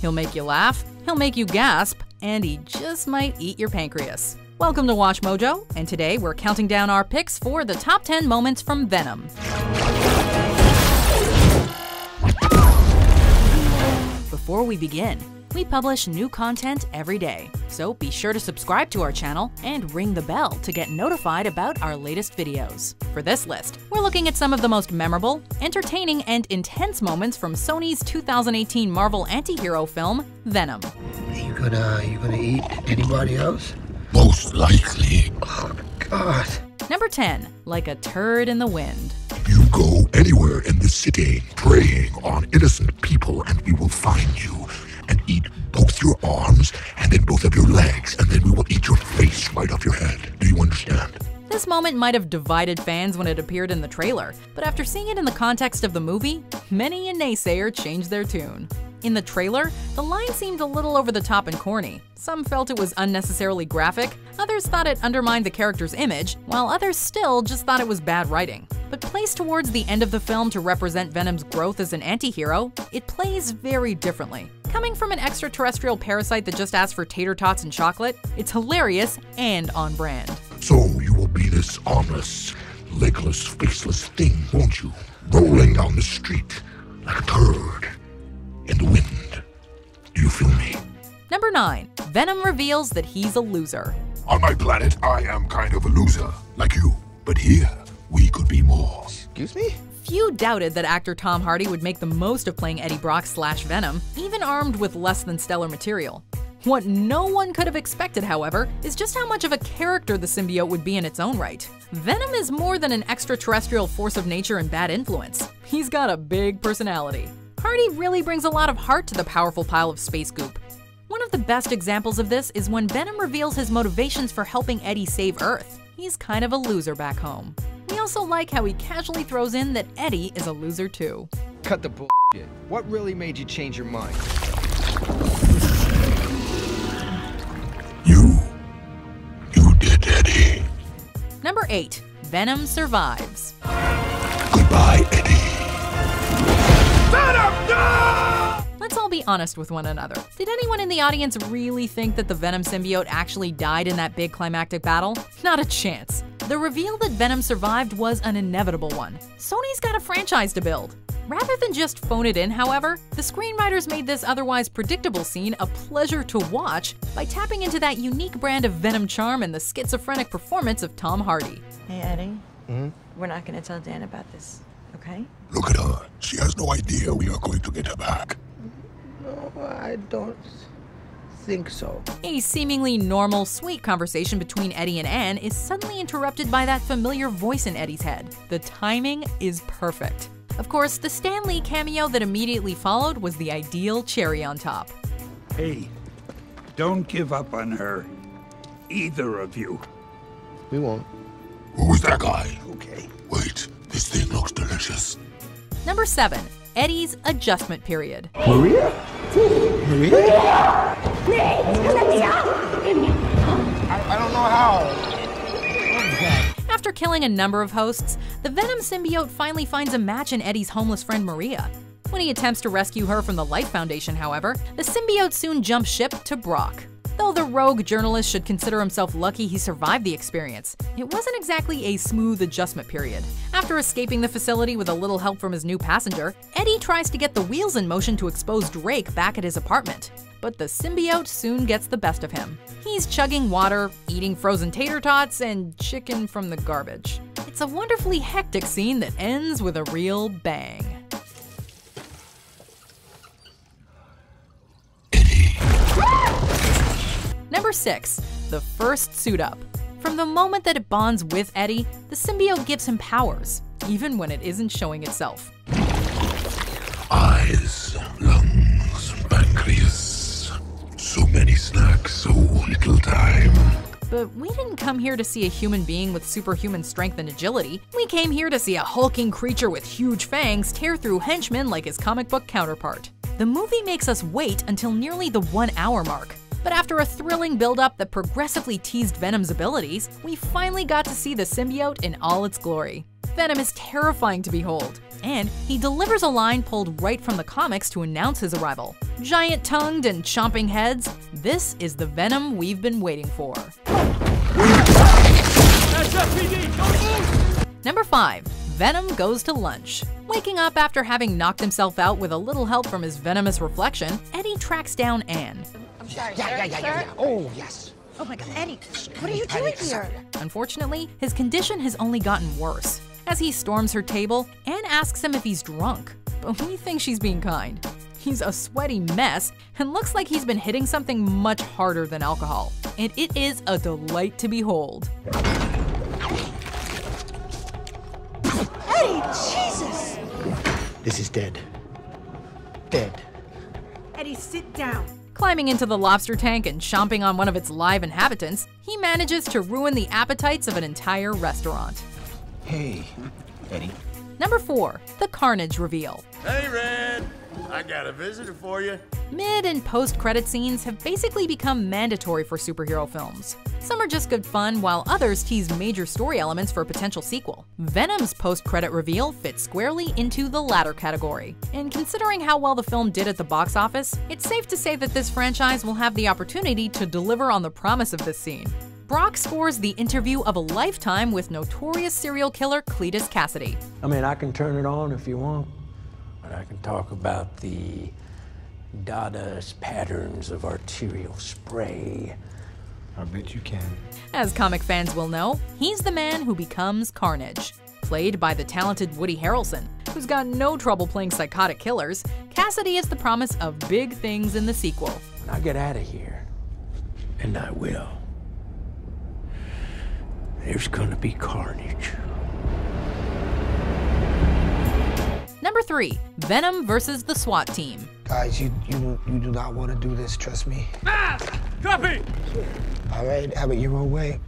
He'll make you laugh, he'll make you gasp, and he just might eat your pancreas. Welcome to Watch Mojo, and today we're counting down our picks for the top 10 moments from Venom. Before we begin, we publish new content every day, so be sure to subscribe to our channel and ring the bell to get notified about our latest videos. For this list, we're looking at some of the most memorable, entertaining, and intense moments from Sony's 2018 Marvel anti-hero film, Venom. You gonna you gonna eat anybody else? Most likely. Oh God. Number 10, Like a Turd in the Wind. You go anywhere in the city preying on innocent people, and we will find you and eat both your arms and then both of your legs, and then we will eat your face right off your head. Do you understand? This moment might have divided fans when it appeared in the trailer, but after seeing it in the context of the movie, many a naysayer changed their tune. In the trailer, the line seemed a little over the top and corny. Some felt it was unnecessarily graphic, others thought it undermined the character's image, while others still just thought it was bad writing. But placed towards the end of the film to represent Venom's growth as an anti-hero, it plays very differently. Coming from an extraterrestrial parasite that just asked for tater tots and chocolate, it's hilarious and on brand. So you will be this armless, legless, faceless thing, won't you? Rolling down the street like a turd in the wind. Do you feel me? Number 9. Venom reveals that he's a loser. On my planet, I am kind of a loser, like you. But here, we could be more. Excuse me? Few doubted that actor Tom Hardy would make the most of playing Eddie Brock slash Venom, even armed with less than stellar material. What no one could have expected, however, is just how much of a character the symbiote would be in its own right. Venom is more than an extraterrestrial force of nature and bad influence. He's got a big personality. Hardy really brings a lot of heart to the powerful pile of space goop. One of the best examples of this is when Venom reveals his motivations for helping Eddie save Earth. He's kind of a loser back home. We also like how he casually throws in that Eddie is a loser too. Cut the bullshit. What really made you change your mind? You. You did, Eddie. Number 8. Venom survives. Goodbye, Eddie. Venom. Let's all be honest with one another. Did anyone in the audience really think that the Venom symbiote actually died in that big climactic battle? Not a chance. The reveal that Venom survived was an inevitable one. Sony's got a franchise to build. Rather than just phone it in, however, the screenwriters made this otherwise predictable scene a pleasure to watch by tapping into that unique brand of Venom charm and the schizophrenic performance of Tom Hardy. Hey, Eddie. Hmm? We're not going to tell Dan about this, okay? Look at her. She has no idea we are going to get her back. No, I don't think so. A seemingly normal, sweet conversation between Eddie and Anne is suddenly interrupted by that familiar voice in Eddie's head. The timing is perfect. Of course, the Stan Lee cameo that immediately followed was the ideal cherry on top. Hey, don't give up on her. Either of you. We won't. Who's that guy? Okay. Wait, this thing looks delicious. Number 7. Eddie's adjustment period. Maria? Maria? I don't know how. After killing a number of hosts, the Venom symbiote finally finds a match in Eddie's homeless friend Maria. When he attempts to rescue her from the Life Foundation, however, the symbiote soon jumps ship to Brock. Though the rogue journalist should consider himself lucky he survived the experience, it wasn't exactly a smooth adjustment period. After escaping the facility with a little help from his new passenger, Eddie tries to get the wheels in motion to expose Drake back at his apartment. But the symbiote soon gets the best of him. He's chugging water, eating frozen tater tots, and chicken from the garbage. It's a wonderfully hectic scene that ends with a real bang. Number 6. The first suit up. From the moment that it bonds with Eddie, the symbiote gives him powers, even when it isn't showing itself. Eyes, lungs, pancreas. So many snacks, so little time. But we didn't come here to see a human being with superhuman strength and agility. We came here to see a hulking creature with huge fangs tear through henchmen like his comic book counterpart. The movie makes us wait until nearly the one hour mark. But after a thrilling build-up that progressively teased Venom's abilities, we finally got to see the symbiote in all its glory. Venom is terrifying to behold, and he delivers a line pulled right from the comics to announce his arrival. Giant tongued and chomping heads, this is the Venom we've been waiting for. Number 5. Venom goes to lunch. Waking up after having knocked himself out with a little help from his venomous reflection, Eddie tracks down Anne. Yeah, yeah, yeah, yeah, yeah. Oh, yes. Oh my god, Eddie, what are you doing here? Unfortunately, his condition has only gotten worse. As he storms her table, Anne asks him if he's drunk, but we think she's being kind. He's a sweaty mess and looks like he's been hitting something much harder than alcohol. And it is a delight to behold. Eddie, Jesus! This is dead. Dead. Eddie, sit down. Climbing into the lobster tank and chomping on one of its live inhabitants, he manages to ruin the appetites of an entire restaurant. Hey, Eddie. Number 4. The Carnage Reveal. Hey, Red! I got a visitor for you. Mid and post credit scenes have basically become mandatory for superhero films. Some are just good fun, while others tease major story elements for a potential sequel. Venom's post credit reveal fits squarely into the latter category. And considering how well the film did at the box office, it's safe to say that this franchise will have the opportunity to deliver on the promise of this scene. Brock scores the interview of a lifetime with notorious serial killer Cletus Kasady. I mean, I can turn it on if you want, but I can talk about the Dada's patterns of arterial spray. I bet you can. As comic fans will know, he's the man who becomes Carnage. Played by the talented Woody Harrelson, who's got no trouble playing psychotic killers, Cassidy is the promise of big things in the sequel. When I get out of here, and I will, there's gonna be carnage. Number 3. Venom versus the SWAT team. Guys, you you you do not want to do this. Trust me. Mask! Copy! All right, have it your own way.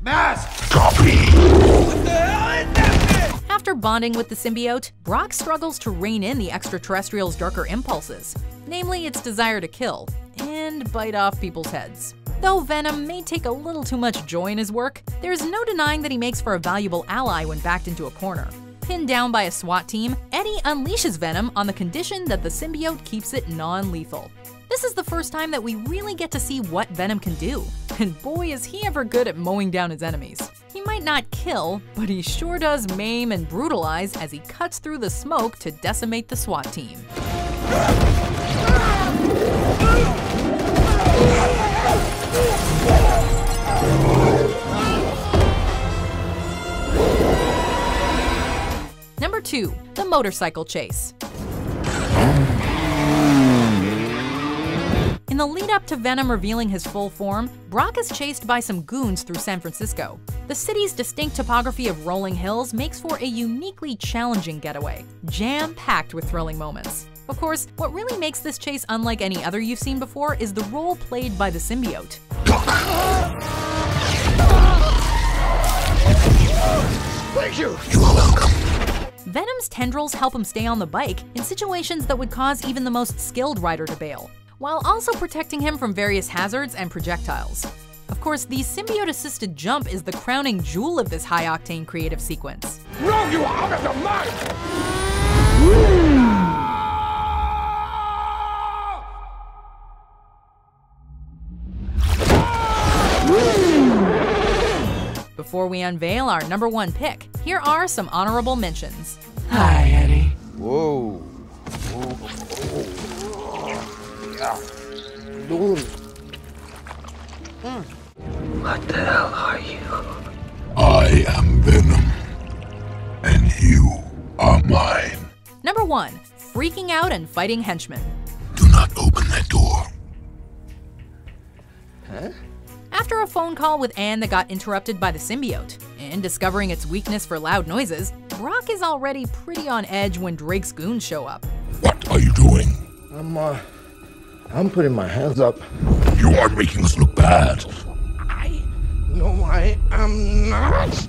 Mask! Copy. What the hell is that thing? After bonding with the symbiote, Brock struggles to rein in the extraterrestrial's darker impulses, namely its desire to kill and bite off people's heads. Though Venom may take a little too much joy in his work, there's no denying that he makes for a valuable ally when backed into a corner. Pinned down by a SWAT team, Eddie unleashes Venom on the condition that the symbiote keeps it non-lethal. This is the first time that we really get to see what Venom can do, and boy is he ever good at mowing down his enemies. He might not kill, but he sure does maim and brutalize as he cuts through the smoke to decimate the SWAT team. Number 2. The Motorcycle Chase. In the lead up to Venom revealing his full form, Brock is chased by some goons through San Francisco. The city's distinct topography of rolling hills makes for a uniquely challenging getaway, jam packed with thrilling moments. Of course, what really makes this chase unlike any other you've seen before is the role played by the symbiote. Thank you. You are welcome. Venom's tendrils help him stay on the bike in situations that would cause even the most skilled rider to bail, while also protecting him from various hazards and projectiles. Of course, the symbiote assisted jump is the crowning jewel of this high octane creative sequence. No, you are out of your mind! Before we unveil our number one pick, here are some honorable mentions. Hi, Eddie. Whoa. What the hell are you? I am Venom. And you are mine. Number one, freaking out and fighting henchmen. Do not open that door. After a phone call with Anne that got interrupted by the symbiote, and discovering its weakness for loud noises, Brock is already pretty on edge when Drake's goons show up. What are you doing? I'm uh, I'm putting my hands up. You are making us look bad. I no, I am not.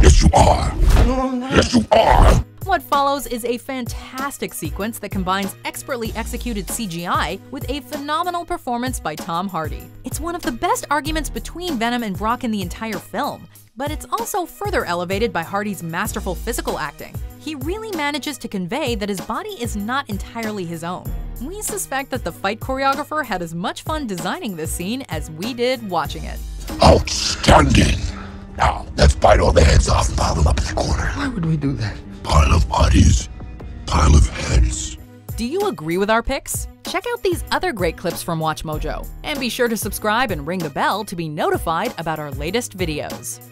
Yes, you are. No, I'm not. Yes, you are. What follows is a fantastic sequence that combines expertly executed CGI with a phenomenal performance by Tom Hardy. It's one of the best arguments between Venom and Brock in the entire film, but it's also further elevated by Hardy's masterful physical acting. he really manages to convey that his body is not entirely his own. We suspect that the fight choreographer had as much fun designing this scene as we did watching it. Outstanding! Now, let's bite all the heads off and pile them up in the corner. Why would we do that? Of bodies, pile of heads. Do you agree with our picks? Check out these other great clips from WatchMojo, and be sure to subscribe and ring the bell to be notified about our latest videos.